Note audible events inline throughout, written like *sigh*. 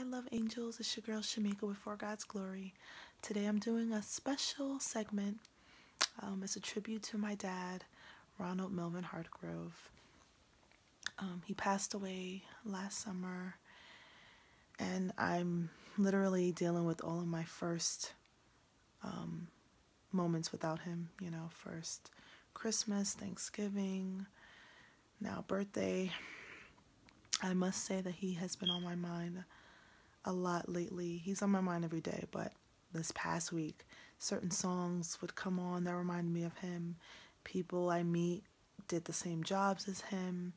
Hi, love angels. It's your girl Shamika with For God's Glory. Today I'm doing a special segment. Um, it's a tribute to my dad, Ronald Melvin Hartgrove. Um, he passed away last summer, and I'm literally dealing with all of my first um, moments without him. You know, first Christmas, Thanksgiving, now birthday. I must say that he has been on my mind a lot lately. He's on my mind every day, but this past week, certain songs would come on that reminded me of him. People I meet did the same jobs as him.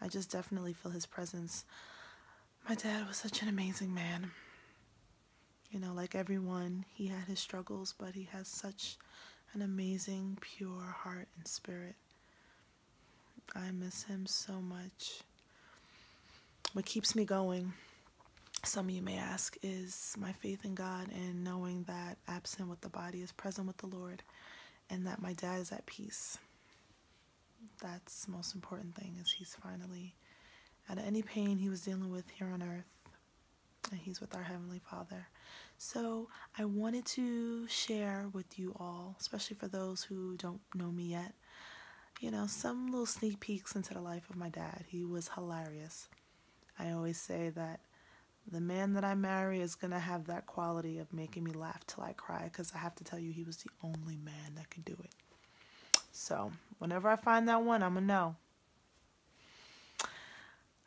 I just definitely feel his presence. My dad was such an amazing man. You know, like everyone, he had his struggles, but he has such an amazing, pure heart and spirit. I miss him so much. What keeps me going, some of you may ask, is my faith in God and knowing that absent with the body is present with the Lord and that my dad is at peace. That's the most important thing is he's finally out of any pain he was dealing with here on earth and he's with our heavenly father. So i wanted to share with you all especially for those who don't know me yet you know some little sneak peeks into the life of my dad. He was hilarious. I always say that the man that I marry is going to have that quality of making me laugh till I cry because I have to tell you, he was the only man that could do it. So, whenever I find that one, I'm going to know.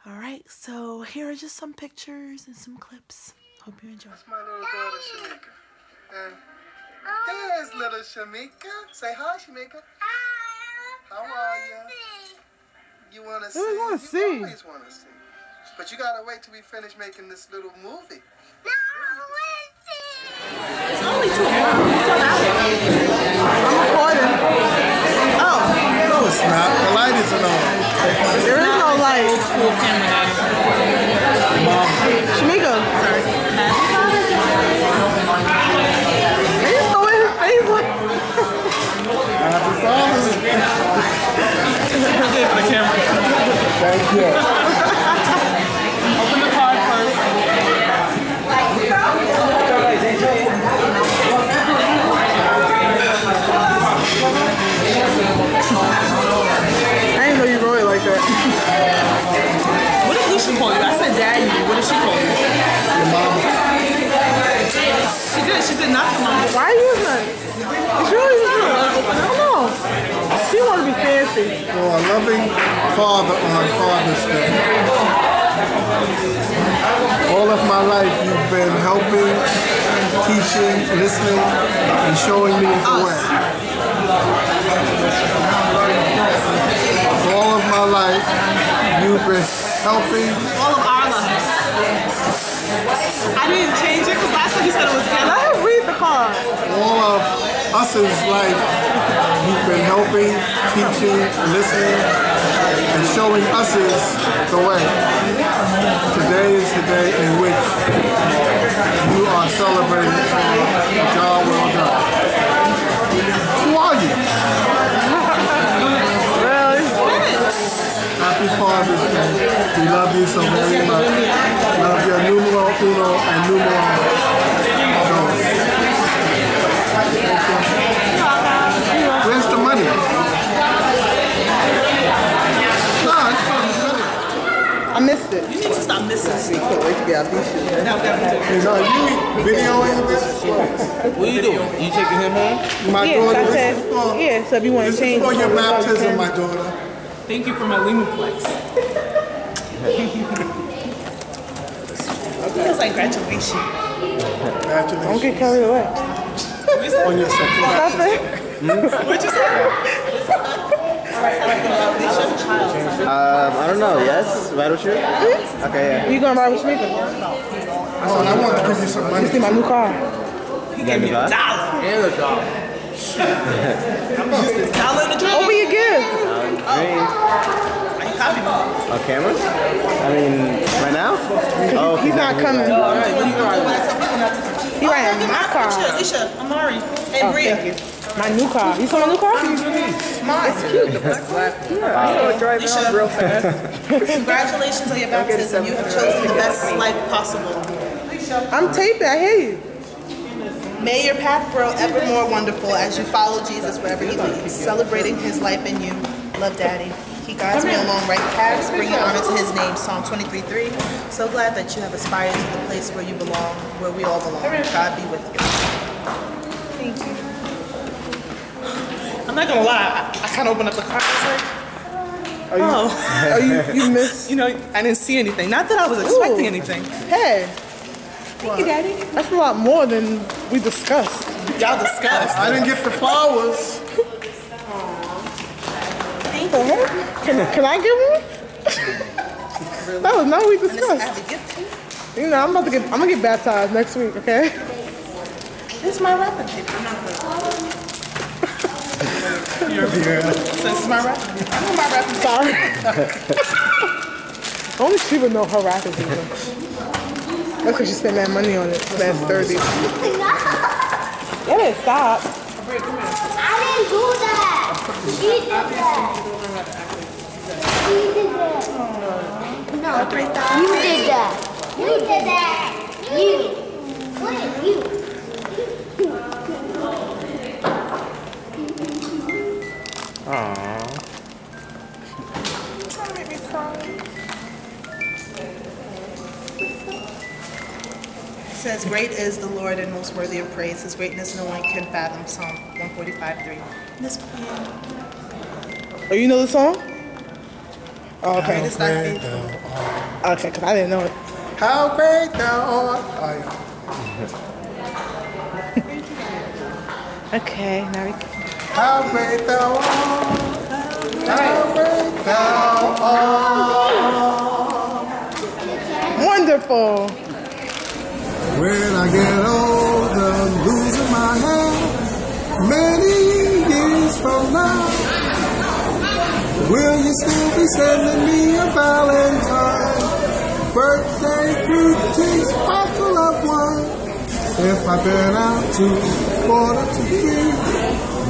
All right, so here are just some pictures and some clips. Hope you enjoy. That's my little daughter, Shamika. And there's little Shamika. Say hi, Shamika. Hi. How are you? You want to see? We want to see. You always want to see. But you gotta wait till we finish making this little movie. It's only two I'm recording. Oh. No, it's not. The light isn't on. There is no light. Mom. Shamika. He's going his face like. Happy Father's Day. for the camera. *laughs* Thank you. She did. She did not. Why are you using that? It's really good. I don't know. She want to be fancy. For a loving father on Father's Day. All of my life you've been helping, teaching, listening, and showing me the way. All of my life you've been helping, All of our lives. I didn't change it because last time you said it was Let Anna. her read the card. all of us's life you've been helping, teaching, listening, and showing us's the way. Today is the day in which you are celebrating a job well done. Who are you? *laughs* Really? Happy Father's Day. We love you so very much. Love your numero uno and numero dos. Where's the money? No, it's not the money. I missed it. You need to stop missing me. Can't wait to get out these shoes. Now to do Is are you videoing this? What are you doing? You taking him home? My Yeah, daughter, I this said, is for, yeah, so if you want to change. this is for your it, baptism, my daughter. Thank you for my Lemuplex. *laughs* Feels like graduation. Don't Congratulations get carried away. on your second Stop it. What'd you say? Um, I don't know. Yes, ride with you. Okay, yeah. You gonna ride with Shamika? Oh, and I want to give you some money. See my new car. He gave me a dollar. And a dog. This dollar in the drink. Open your gift. Green. Are you copying me? On camera? I mean, right now? Oh, He's not coming. He riding in my car. Alicia, Alicia, Amari, hey Oh, Bria. thank you. My new car. You saw my new car? It's cute. Alicia, real fast. *laughs* Congratulations on your baptism. You have chosen the best life possible. I'm taping. I hear you. May your path grow ever more wonderful as you follow Jesus wherever he leads, celebrating his life in you. Love Daddy. He guides me along right paths, bringing honor to his name. Psalm 23:3. So glad that you have aspired to the place where you belong, where we all belong. God be with you. Thank you. I'm not gonna lie. I, I kind of opened up the car. I was like, oh, Oh, you, you *laughs* missed. you know, I didn't see anything. Not that I was expecting Ooh. anything. Hey, Thank you, Daddy. that's a lot more than we discussed. Y'all discussed. I didn't get the flowers. *laughs* The heck? Can, can I get one? *laughs* that was not what we And this, discussed. have a gift too. You know, I'm about to get. I'm gonna get baptized next week. Okay. This is my wrapping paper. I'm not gonna. So this is my wrapping paper. I know my wrapping paper. Sorry. *laughs* Only she would know her rapping people. That's because she spent that money on it. That's thirty. *laughs* Let it stop. I didn't do that. She did that. She did that. No, you did that. You did that. You. Wait, you. It says, Great is the Lord and most worthy of praise. His greatness no one can fathom. Psalm 145 3. This plan. Oh, you know the song? Oh, okay. is thy faithfulness. Okay, because I didn't know it. How great thou art. Oh, yeah. *laughs* Okay, now we can. How great thou art. How great thou art. Wonderful. When I get older, losing my hair, many years from now, will you still be sending me a valentine? Birthday greetings, bottle of wine. If I've been out to quarter to three,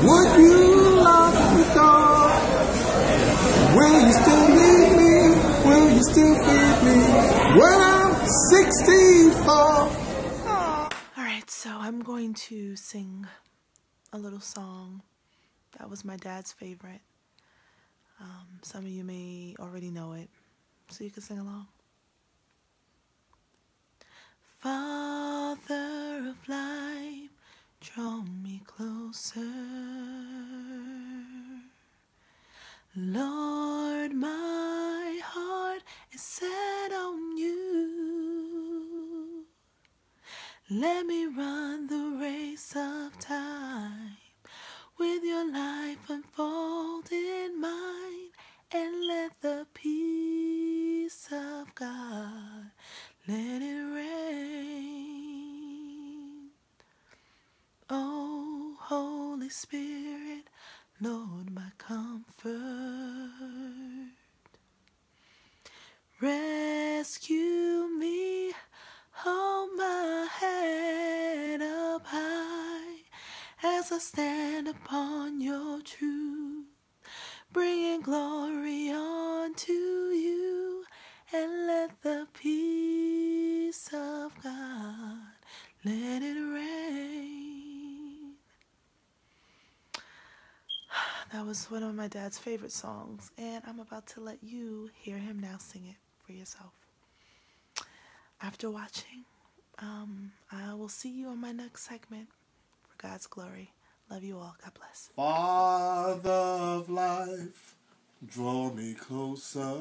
would you lock the door? Will you still need me? Will you still feed me when I'm 64? All right, so I'm going to sing a little song that was my dad's favorite. Um, some of you may already know it, so you can sing along. Father of life, draw me closer. Lord, my heart is set on you. Let me run the race of time with your life unfold in mine and let the peace of God let it rain. Oh, Holy Spirit, Lord, my comfort. Rescue me, hold my head up high as I stand upon your truth, bringing glory unto you, and let the peace of God let it rain. *sighs* That was one of my dad's favorite songs, and I'm about to let you hear him now sing it for yourself. After watching, um, I will see you on my next segment for God's glory. Love you all. God bless. Father of life, draw me closer.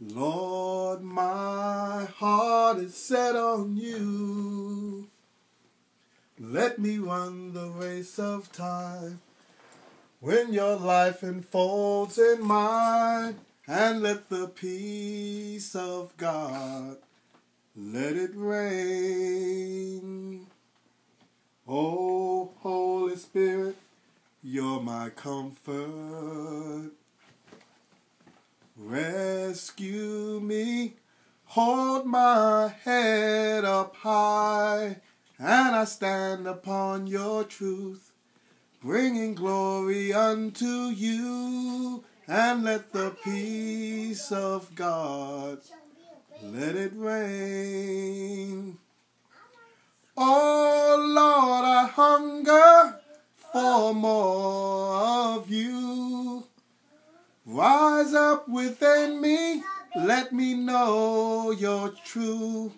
Lord, my heart is set on you. Let me run the race of time when your life unfolds in mine, and let the peace of God let it rain. Oh, Holy Spirit, you're my comfort. Rescue me, hold my head up high, and I stand upon your truth, bringing glory unto you, and let the peace of God let it rain. Oh Lord, I hunger for more of you. Rise up within me, let me know you're true.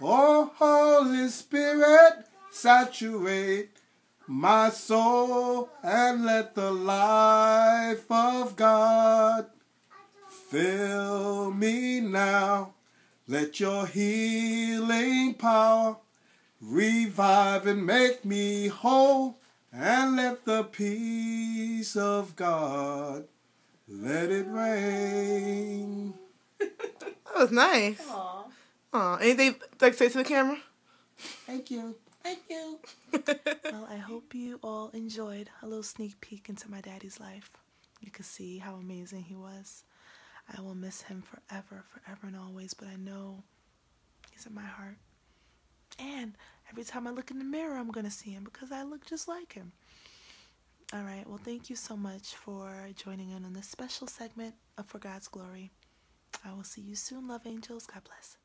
Oh Holy Spirit, saturate my soul and let the life of God fill me now. Let your healing power revive and make me whole and let the peace of God let it rain. That was nice. Aw. Anything like to say to the camera? Thank you. Thank you. *laughs* Well, I hope you all enjoyed a little sneak peek into my daddy's life. You could see how amazing he was. I will miss him forever, forever and always, but I know he's in my heart. And every time I look in the mirror, I'm going to see him because I look just like him. All right, well, thank you so much for joining in on this special segment of For God's Glory. I will see you soon, love angels. God bless.